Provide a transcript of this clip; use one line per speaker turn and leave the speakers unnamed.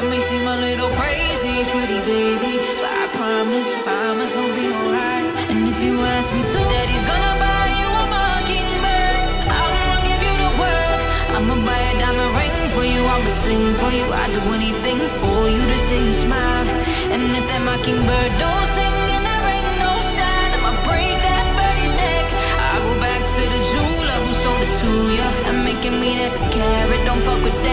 It may seem a little crazy, pretty baby, but I promise, promise, gonna be alright. And if you ask me to, daddy's gonna buy you a mockingbird. I'ma give you the world. I'ma buy a diamond ring for you. I'ma sing for you. I'd do anything for you to see you smile. And if that mockingbird don't sing and that ring don't shine, I'ma break that birdie's neck. I go back to the jeweler who sold it to you and making me mean every. Don't fuck with that.